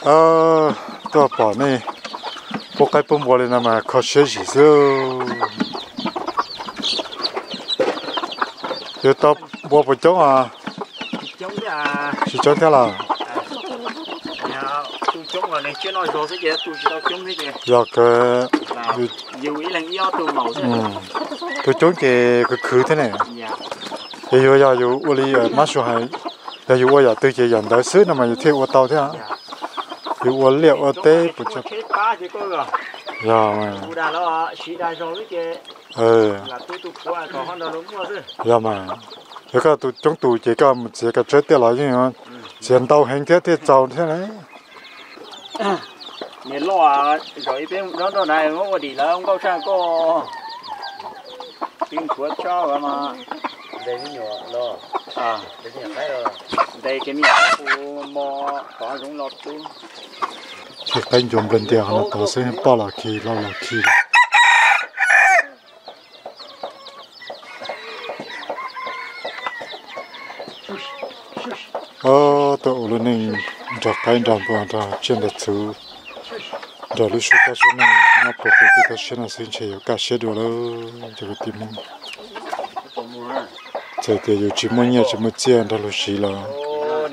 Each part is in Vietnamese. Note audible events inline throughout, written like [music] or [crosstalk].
ờ tôi bỏ này bộ cái bông bò này mà khó chơi gì sao giờ tao bò bò chống à chống à chỉ chống thế là tôi chống là này chưa nói rồi chứ tôi chỉ tao chống thế chứ giờ cái dù ý là ý tôi màu thế tôi chống cái cái khử thế này giờ giờ giờ giờ ô li ở mắt số hai giờ giờ giờ tôi chỉ nhận tới xứ mà giờ theo tàu thế à cái uốn liệu ở tế của chắc giờ mà ừ giờ mà thế cả tụ chúng tụ chỉ cả một chỉ cả chết tiệt lại chứ nhở chiến tàu hành thiết thì giàu thế này? nên lo rồi bên đó đó này nó có đi là ông cao sang có tìm chuột cho mà đây cái nhỏ lo à. Đây cái nhỏ cái rồi đây cái miệng của mò có giống lọt tu thì cái dùng bên tiền nó tổ sẽ bao là khi lo là khi ờ tôi luôn nên cho cái đàn bọn ta trên đất thứ đó lúc sau cái số này nó bỏ cái cái số này xin chơi cả xe đồ đó cho cái tìm mong chơi thì dù chỉ muốn nhà chỉ muốn tiền đã lúc xí là ô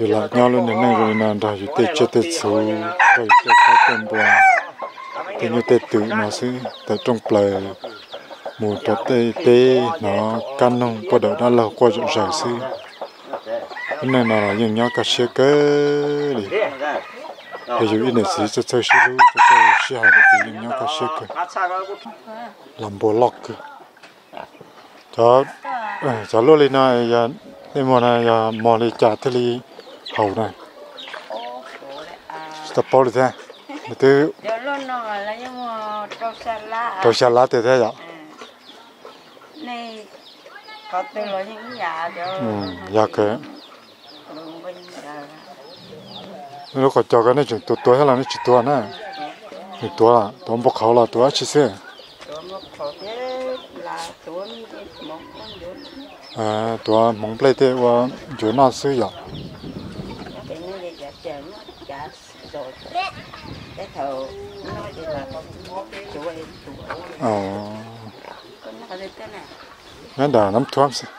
dù là nhau luôn nên rồi nên đã dù tết chết tết số rồi tết cái tiền bọn thì như tết tự nó sẽ tại trong plei mùa tết tết tết nó căn không bắt đầu đã lâu qua rộng rãi sư cái này là những nhau cả xe cơ đi thì dù ít nữa sĩ cho chơi xí lu cho chơi xí hào được thì những nhau cả xe cơ làm bộ lọc cơ cho cho lô lên này giờ mùa này giờ mùa này trả thế li hậu này. Tập bao được thế từ Giờ tôi sẽ lá từ thế vậy Này có từ là những nhà cho. ừ dạ cái Đường bên nhà. nó có cho cái này chúng tôi tôi là nó chỉ tôi nè chỉ tôi là tôi bốc khẩu là tôi chỉ xe à tua mong plei te wa jo nó su ya ờ. Nó đã nắm thoáng. sao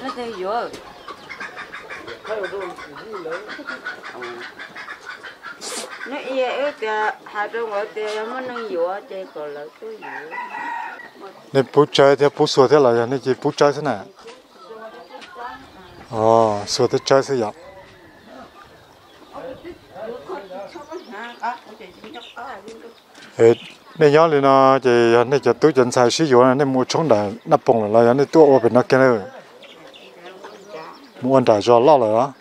nó thấy vô nó yêu cái hà đông ở đây mà nó vô thì còn là tôi vô nên bố chơi thì bố sửa thế là nên chỉ bố chơi thế này ồ ờ, sửa thế chơi thế vậy. Hết nhớ lên nó chỉ nên chỉ tôi chuẩn sai sử dụng nên mua chống đại nó bùng là nên tôi ở bên kia rồi mua ăn đại cho lo rồi đó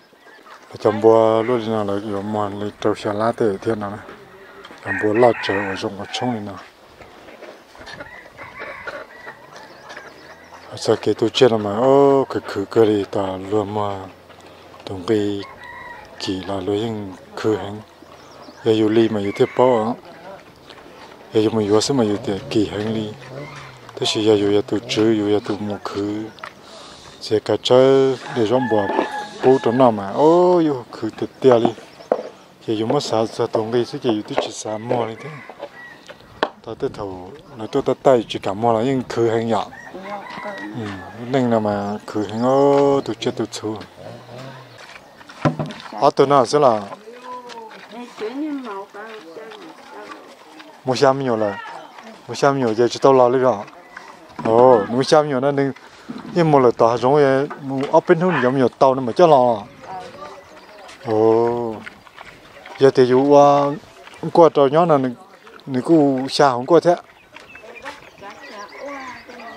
chồng bùa lúc nào là dùng mòn lịch trâu xà lá thế thế này. Chồng bùa lo chờ ở trong một chống này nào. sao cái tôi chết mà ô cái khử cái gì ta luôn mà đồng cái chỉ là lối hình khử hình giờ yêu ly mà yêu tiếp bao á giờ yêu mà yêu sao mà yêu tiếp kỳ hình ly thế thì giờ yêu giờ tôi chữ yêu giờ tôi mua khử sẽ cả chơi để trong bộ bộ trong nào mà ô yêu khử tiếp tiếp đi giờ yêu mất sao sao đồng cái sự giờ yêu tôi chỉ sao mua đi thế ta tới thầu nói tôi ta tay chỉ cả mua là những khử hình nhạt nên là mà cứ hình ô tụ chết tụ chú ở tụ nào sẽ là mua xăm nhiều là mua xăm nhiều giờ chỉ tao lo lấy rồi ồ mua xăm nhiều nên nhưng mà là tao giống vậy mua ở bên hướng giống nhiều tao nên mà chết lo ồ giờ thì dù qua trò nhỏ là nếu cứ xa không qua thế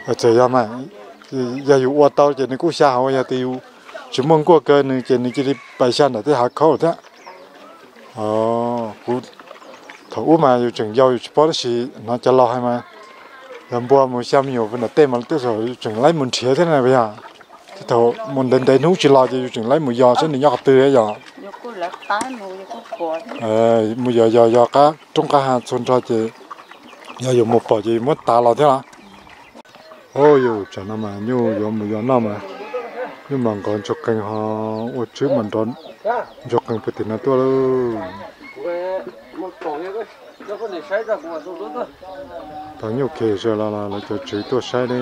ở trời ra mà giờ dù qua tao chỉ nếu cứ xa không giờ thì chỉ mong qua cơ nên chỉ nên chỉ đi bài sang là tới hạ khẩu thế ồ cú thầu mà dù chừng giao chỉ bỏ thì nó cho lo hay mà làm bùa một xem nhiều vấn đề tên mà tức rồi chừng lấy một chia thế này bây giờ thì thầu một đến đến hú chỉ lo thì chừng lấy một giò sẽ nhóc từ đấy giờ ờ một giò giò giò cá trong cá hàng xuân cho chị giờ dùng một bỏ chị mất ta lo thế nào ôi dù chẳng nào mà nhu một giò nào mà nhưng mà còn cho kênh họ ở trước mình đón cho cần phải tiền nó tua luôn tao nhiều rồi là là là cho chữ sai đây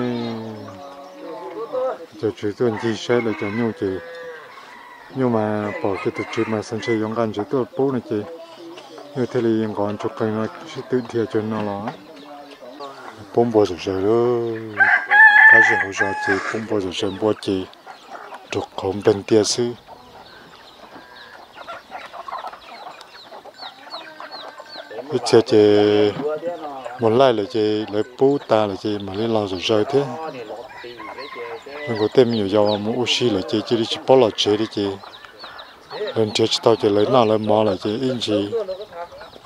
cho chữ tôi chỉ sai là cho nhiều chị nhưng mà bỏ cái thực chữ mà sân chơi giống gan chữ tôi bố này chị như thế thì còn chụp cái nó tự thiệt cho nó là bông bò rồi rồi đó cái gì hồi giờ chị bông bò rồi rồi bò chị chụp không bên tia sư cái chị chị một lại là chị lấy bố ta là chị mà lấy lao rồi rồi thế mình có tên nhiều giàu mà oxy là chị chỉ đi chỉ bỏ là chị đi chị lần trước tao chị lấy nào lấy mò là chị in chị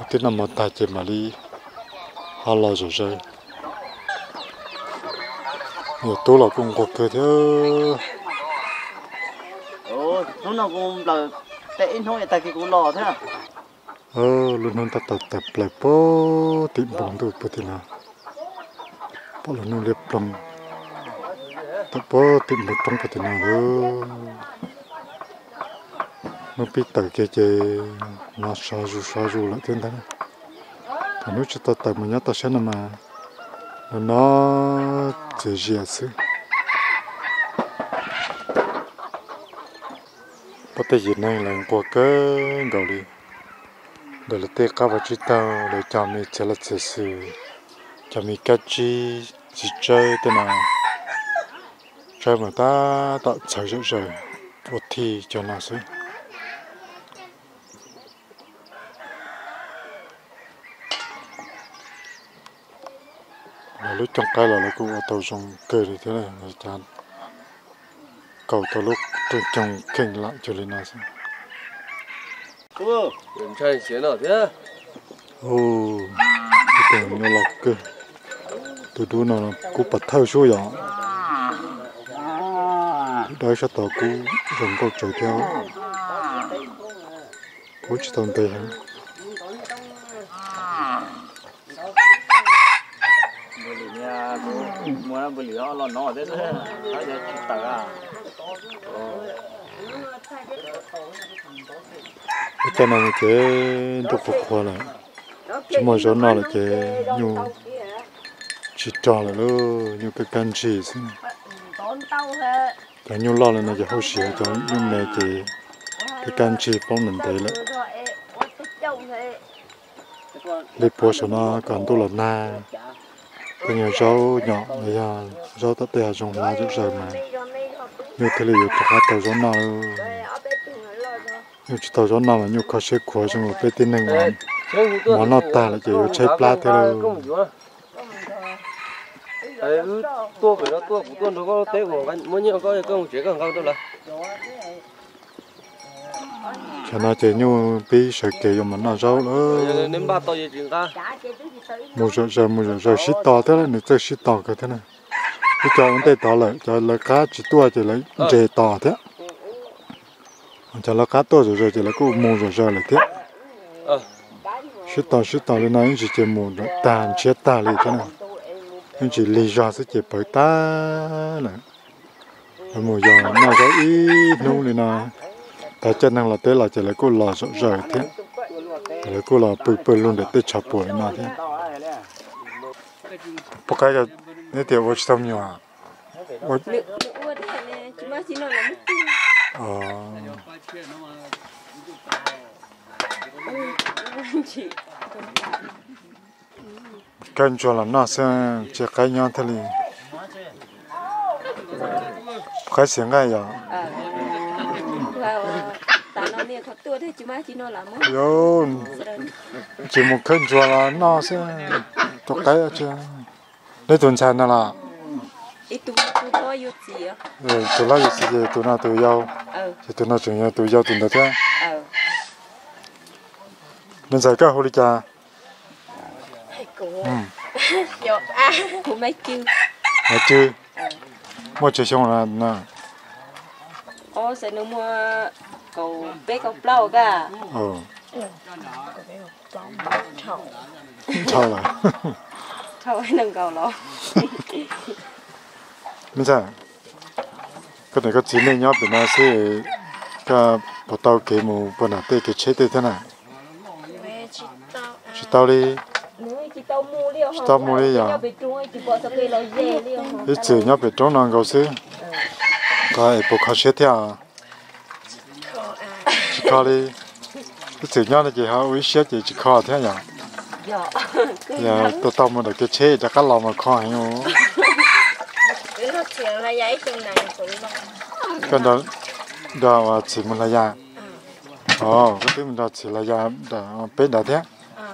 cái năm mà ta chị mà đi hà lao rồi rồi nhiều tôi là cũng có cơ thế ồ lúc nào cũng là tệ in thôi tại cái cũng lò thế à ờ luôn luôn ta tập tập lại bố tìm bóng được bố thì nào bố là nó liệp lòng tập bố tìm một trong bố thì nào đó nó biết tại cái chế nó sa ru sa ru lại thế này thằng nó chỉ ta tại mình nhớ ta sẽ nằm mà nó nó chỉ dễ sự bố tay gì này là qua cái gạo đi để là tê cá vào chỉ tao, để cho mình chơi là chơi sự cho mình cách chi chỉ chơi thế nào. Chơi mà ta tạo chơi rồi rồi một thi cho nó lúc trong cái là nó ở tàu trong cơ thì thế này là chán cầu tàu lúc tôi trong kinh lặng cho lên nào xem ừ kiểm tra chiến ở thế ồ cái tưởng nó lọc cơ tôi đua nó cú bật thao số nhỏ đó sẽ tàu cú dùng câu chơi theo cú chỉ tồn tại hả bữa mua bữa lì nó thế thôi thấy giờ chụp tờ à cho nó chế đồ phục hồi là chỉ mà số nó là chế nhu chỉ trò là nó nhu cái căn chỉ xin cái nhu lo là nó chỉ hậu sửa cho nhu này chỉ cái căn chỉ phong mình thấy là lấy bùa số nó còn tôi là na cái nhiều rau nhỏ bây giờ rau tất cả dùng lá giúp rồi mà. Nhiều thế này tao hát tao rau nào. Nhiều chỉ tao nào mà nhiều khó sẽ khó trong một cái tin này mà. Món nó ta là chỉ có chơi pla thế đâu tua phải nó tua của tua nó có tế của mỗi nhiều có công chuyện còn không đâu là cho nó chỉ như bị sợ kì mà nó rau nữa một giờ giờ một giờ giờ xịt to thế này nữa chơi xịt to cái thế này. Cái cho vấn đề to lại cho là cá chỉ tua chỉ lấy dễ to thế. Cho là cá to rồi rồi chỉ là cứ một giờ giờ là thế. Ờ. Xịt to xịt to lên này chỉ chỉ một tàn chết ta liền thế này. Nhưng chỉ lý do sẽ chỉ bởi ta rồi một giờ nó có ý nung lên này ta chân năng là thế là chỉ là cô lò rõ rời thế. Chỉ là cô lò bự bự luôn để tới chọc bụi mà thế. Bố cái là nếu tiểu vô tâm nhiều à? Vô ờ. Cái cho là nó sẽ chỉ cái nhau thế này. Cái tiếng ngay gì yo chỉ một cái cho là nó sẽ cho cái ở trên để tuần sau nó là itu itu to yu chi á. Rồi tụi nó chỉ chỉ tụi nó tụi nhau ờ chỉ tụi nó chuyện nhau tụi nhau tụi nó thế nên giờ cái hồi đi cha ừ. [laughs] Yo à. Cũng mấy kêu. Mà chứ mua chơi xong là nó ô sẽ nó mua cầu bé cầu plau cả. Ờ. Sao là thôi đừng cầu lo nên sao cái này có chỉ nên nhớ bị nó sẽ cái bắt đầu cái mù bữa nào tới cái chế tới thế nào? Chỉ à. tao đi. Chỉ tao mua liêu Chỉ tao mua liêu à? Nhau bị trúng chỉ bỏ sao cây lâu dê liêu hả? ít chữ nhau bị trốn non gấu xứ cái bộ khó chế theo Khó à. chỉ khó đi ít chữ nhau là chỉ họ uy xếp chỉ chỉ khó thế nhỉ Dạ. giờ tôi tao mua được cái chế cho các lòng mà khó không Cái là này cái đó đó là chỉ một là ya ồ cái thứ mình đó chỉ là đó đó thế À.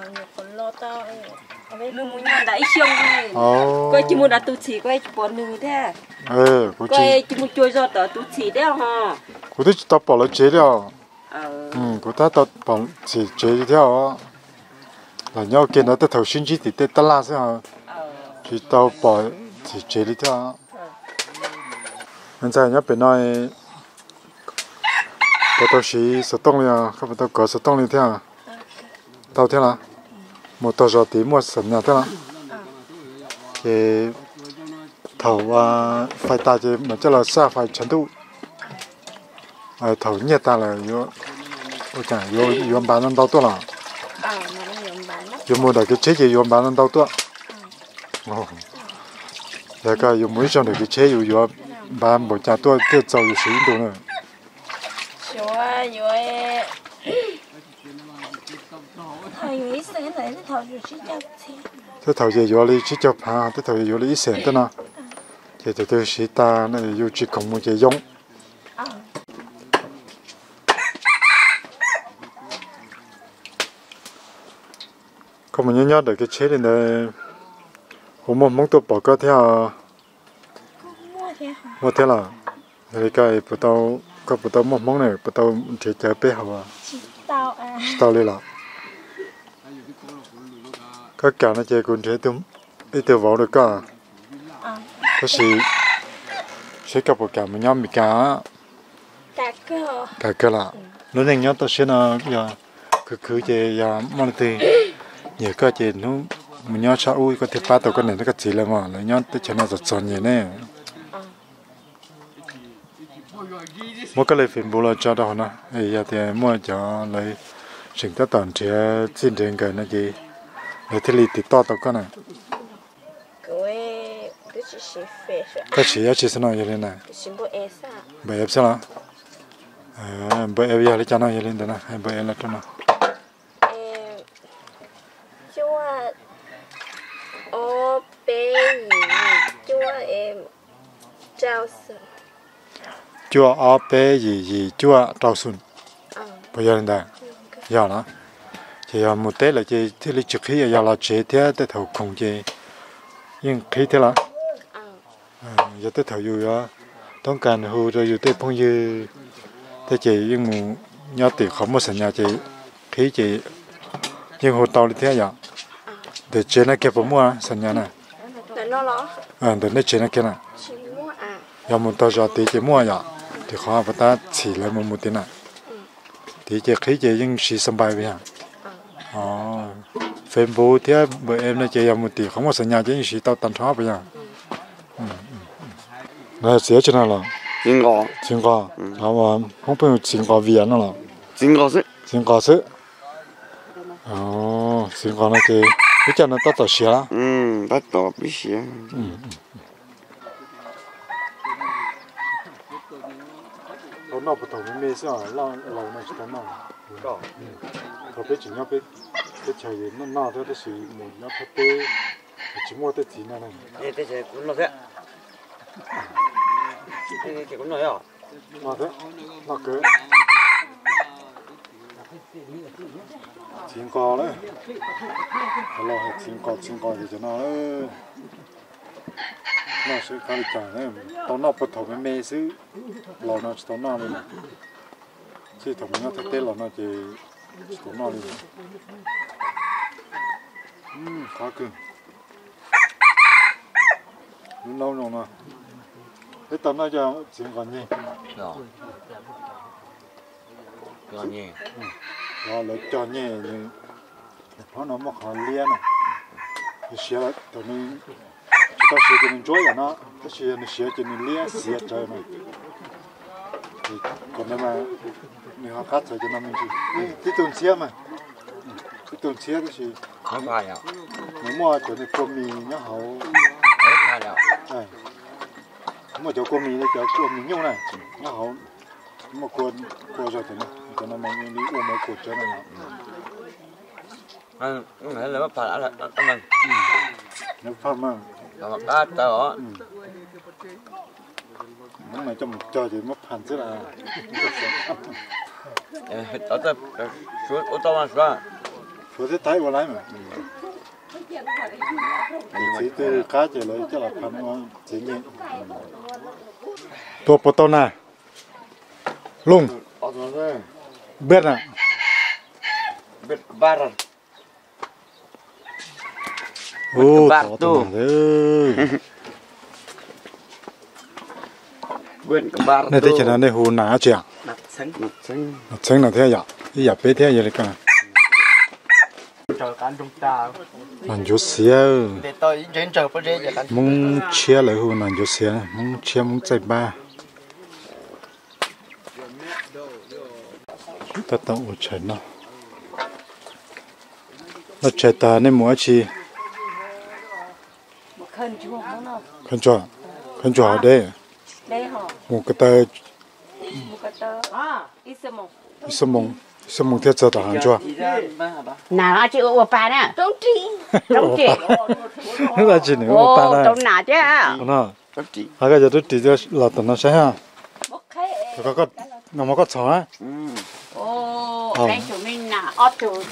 Nương muốn nhận đã xong rồi. ồ Coi chỉ muốn đã tu chỉ chỉ bỏ nương thế. cũng chỉ chỉ muốn chui ra tờ tu chỉ đấy ha. cũng thích tao bỏ lại chế đâu Ờ. ừ cũng ta tao bỏ chỉ chế đi theo là nhau kia nó tới thầu sinh chỉ thì tới ta la sao Ờ. chỉ tao bỏ chỉ chế đi theo hiện tại nhớ bên này bắt đầu xí sờ tông liền không bắt đầu có sờ tông liền theo tao theo là một tàu gió tí một sần nhà theo là cái thầu à phải ta chỉ mà cho là xa phải chân thầu nhiệt ta là yo tôi chẳng yo yo bán năm tàu tua là yo mua được cái chế gì yo bán tàu tua ồ giờ cái yo mới trong được cái chế yo yo bán một nhà tua tiếp sau yo sử dụng nữa cái thầu thế thầu gì yo lấy chỉ cho phá thế thầu gì yo lấy ít tiền thế nào thì từ từ sĩ ta nó yo chỉ còn một cái dùng không mà nhớ nhớ được cái chế này là hôm mà mong tôi bỏ cái thế hả? mua thế là cái cái bắt đầu cái bắt đầu mong mong này bắt đầu chỉ chơi bé hậu Chỉ tao à. tao lên là cái cả nó chơi cũng chơi đúng ít tiêu vào được cả À, cái gì? Sẽ gặp một cả một nhóm bị cả. Cả cơ. cả cái là. Nó nên nhớ tôi sẽ là giờ cứ cứ chơi giờ mong thì giờ có chị nó mình nhớ cho ui có thể phát tàu con này nó có chỉ là mà lấy nhớ tới cho nó giật giòn như này. Mỗi cái lấy phim bù lo cho đâu nó thì giờ thì mua cho lấy chỉnh tất toàn thì xin tiền cái nó gì lấy thiết li thì to tàu con này. Cái chỉ chỉ sao nào vậy này. Bây giờ sao à bây giờ lấy cho nó vậy lên đó nè bây giờ là cho nó. จัวอาเปยียีจัวตาวซุน À, เบยาลินดายาละเจียมุเตละเจที่ลิจุขียาละเจเทียแต่เท่าคงเจยิ่งขีเทละ à. เออยาแต่เท่าอยู่ยาต้องการหูจะอยู่แต่พงยืแต่เจยิ่งมูยาติเขาไม่สัญญาเจขีเจยิ่งหูเตาลิเทียยาเดี๋ยวเจน่ะเก็บผมว่าสัญญาน่ะ Để nó ló. เออเดี๋ยวนี่เจน่ะเก็บน่ะ Chỉ mua à. ยามุนตอจอตีเจมั่วยาที่เขาเอาไปตัดสีเลยมุมุติน่ะตีเจขี้เจยัง thì khó và ta chỉ lấy một một tiếng ạ. Thì chỉ khí chỉ nhưng chỉ sân bài vậy hả? Ờ. ờ. Phim bố thì bởi em nó chỉ là một tỷ không có sân nhà chỉ chỉ tao tận thó vậy hả là sẽ cho nào rồi chính có chính có đó mà không phải chính có viên nữa rồi chính có sự chính có sự ờ chính có nó chỉ cái chân nó tao tao xé ừ tao tao bị xé ừ. ừ. nó bắt đầu mới sao lâu lâu nó chỉ nó có bé chỉ nhau bé bé chơi gì nó nào đó đó sự một nhau bé chỉ mua tới gì nữa này thế thế thế nó thế thế thế cũng nói à nó thế nó cứ chín con đấy lâu hết chín con chín con thì cho nó nó sẽ khai trả này tao nó bắt đầu cái mê xứ. Lò nó tao nó đi. Chỉ thằng nó thật tê lò nó chỉ tao nó đi. Um khá cưng nó lâu rồi mà thế tao nó cho chuyện còn gì đó còn gì đó lại cho nhẹ nó nó mặc hàng lia này. Thì sẽ tao nó chúng thì mình chơi rồi nó cái xé nó xé cho mình lia xé chơi mà. còn nếu mà mình học cách chơi cho nó mình gì cái tuần xía mà cái tuần xía cái gì không phải à nếu mà chỗ này cô mì nhá hậu không phải à này mà chỗ cô mì này chỗ cô mì nhiêu này nhá hậu mà cô cô rồi thì nó cho nó mình đi uống cột cho nó anh nghĩ là mất phải là anh mình nếu là một cái tờ nếu mà trong trò thì mất hẳn rất là ở đây xuống ô tô mà xuống số thế tay vào lại mà. Chỉ từ cá trở lại cho là phần nó chỉ nhẹ tua tao nè lung ở đây biết à biết ba rồi ô bạc tao tu. tao đấy biết ba này thế là này hồ nã chèng đặt sánh đặt sánh sánh là thế ya cái ya bé thế vậy cái ta. Làm chút xía. Muốn chia lại hồ làm chút xía này. Muốn chia muốn chạy ba. Ta tao ở chạy nó nó chạy ta nên mua chi một khẩn chuông nó khăn cho khăn cho đây. Đây họ một cái tay. Một cái tơ. À ít xem một sâm mông. Sâm mông thiết cho hàng cho. Nào chị ô bà nè. Trong trí. Trong chị là chỉ mà ô ba này. trong nào chứ nó hai cái giờ tôi chỉ cho là tận nó sẽ ha cái có có nó mà có chó á. Ô Ờ.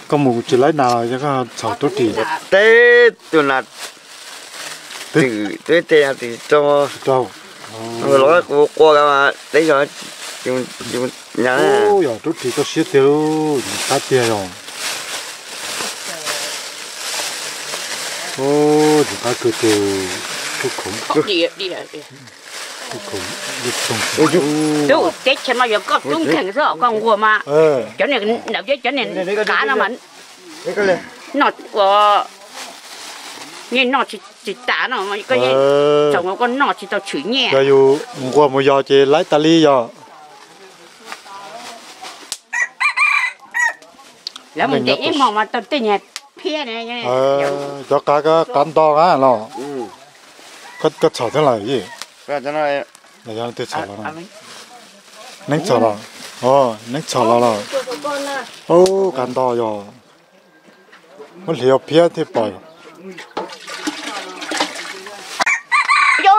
có một chỉ lấy nào cho có chó tôi chỉ tế tôi là từ tế tế thì cho đâu người nói qua qua cái mà đấy rồi. Chúng chúng nhà này ô giờ tôi chỉ có xíu tiêu ta tiền rồi. Ô thì ta cứ tiêu cứ khủng đi đi đi. Đi đâu tết chân mà giờ có đúng thành số con của mà. Ờ. Cho nên nào chứ cho nên cá nó này nó của nhìn nó chỉ chỉ đá nó mà cái gì ờ. chồng con nó chỉ tao chửi nhẹ. Giờ dù qua một giờ chỉ lấy ta li giờ là mình để mà mà tao tên nhẹ phía này nhá ờ cho cả cái cán to á nó ừ. Cái cái chó thế này gì? Cái cho nó là cho tôi chó nó. nén chó nó ờ nén chó nó rồi của con à. Ô to rồi nó liều phía thì thiệt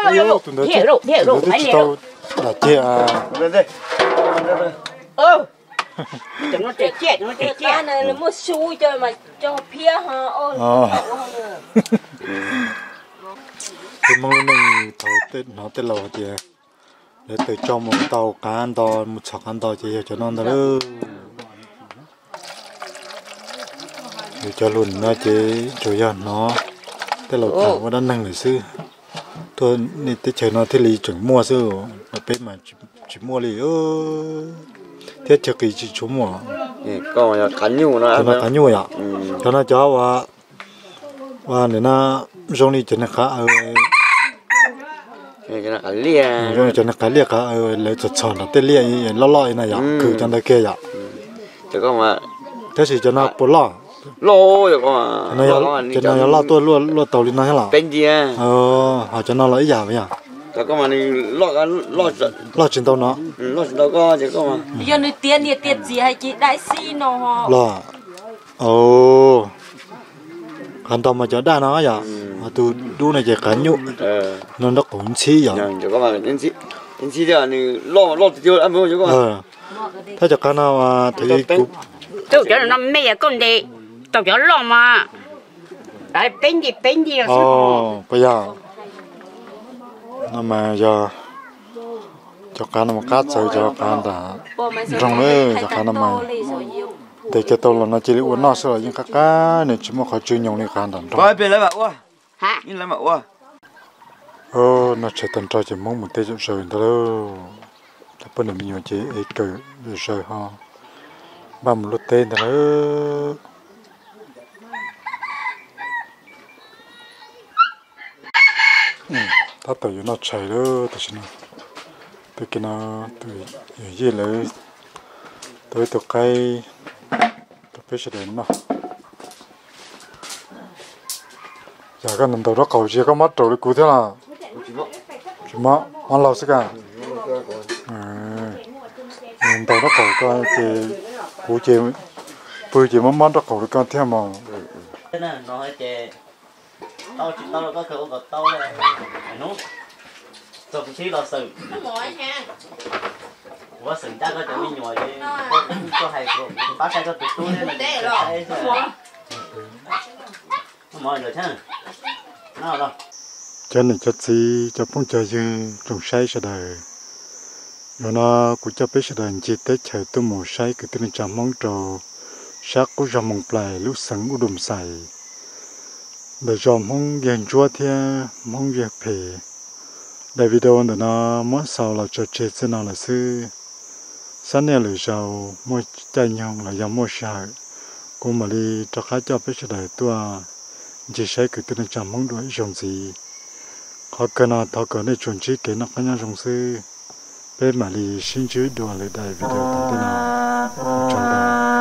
rồi thiệt rồi phải liều là chết à ừ nó chết chết nó cái chết này là mua xui cho mà cho phía ờ hơn nữa. thì mong mình thấu tết nó tết lâu thì để từ trong một tàu cán to một chọc cán to cho nó đó để cho luôn nó chủ yếu nó tết lâu thảo và đang năng để sư thôi nên tết chờ nó thế lì chuẩn mua chứ mà bên mà chỉ, chỉ mua lì ơ thế chờ kỳ chỉ chú mua có mà cắn nhiều nó cho nó cắn nhui à cho nó cho và và để nó giống như cho nó khá ở cho nó cắn lia rồi cho nó cái liệt cả ở lấy cho chọn là tê liệt lo lo này à cứ cho nó kia à chứ có mà thế thì cho nó bù lo lô rồi con nó ya cho nó lo tôi lo lo tàu đi nó hết là bên gì à? Ờ họ cho nó lấy giả vậy à chứ không mà đi lo cái lo chuyện lo trên tàu nó. Lo chuyện đâu có chứ không mà. Giờ nơi tiền thì tiền gì hay chị đại sĩ nó họ? Lo ồ. Hắn tàu mà cho đa nó ya à tu đu này chỉ cả nhụ ờ. Nó nó cũng chi nhưng chứ không mà đến chi đến chi là ni lo lo tiêu ăn không chứ không mà. Thế cho cái nào à thì cũng tôi cho nó mẹ con đi tôi cho lo mà. Đấy bên gì bên gì ồ bây giờ. Nó mà giờ cho cái nào mà cắt rồi cho bộ máy Rong ơi, giờ khả năng mà. để cho tôi là nó chỉ uống nó sợ những cái cá này chỉ mà khỏi chuyên 用 này khán đàn coi bên lấy bạn quá hả? Nhìn lấy bạn quá ờ nó chỉ tận cho chỉ mong một tê chút rồi đó ta bên này mình chỉ ấy cờ rồi ha ba một lúc tên đó ta tự nó chạy đó tự chỉ nó tự cái nó tự gì lấy tôi tự cây tự bây giờ đến nó giờ cái nền đầu nó cầu gì có mắt trâu đi cú thế là chỉ mà ăn lâu sức à nền đầu nó cầu cái thì cú chị bữa chị mất mắt đó cầu đi coi theo mà thế này tao chỉ tao có khẩu vật tao này nó tôi cũng chỉ là sự quá sự ta có chỗ mình nhồi đi. Có có hay có bác sai có tụt túi nên là cái mọi người chứ. Nào đâu cho nên cho gì cho phong cho dương trồng sai sẽ đời. Rồi nó cũng cho biết sẽ đời chỉ tới chờ tôi một sai cái tên chăm mong trầu sắc cũng cho mong plei lúc sáng u đùm sai để cho mong yên chúa thiên mong việc phê đại video đó nó muốn sau là cho chết thế nào là sư sáng nay lười giàu mua chạy nhau là giống mua sợ cũng mà đi cho khá cho biết sẽ đời tua. Chỉ sai cái tên chăm mong đuổi dùng gì họ cần nào thọ cần để chuẩn chỉ cái nó có nhau trong sư bên mà đi xin chữ đùa lời đại video thông tin nào trong ta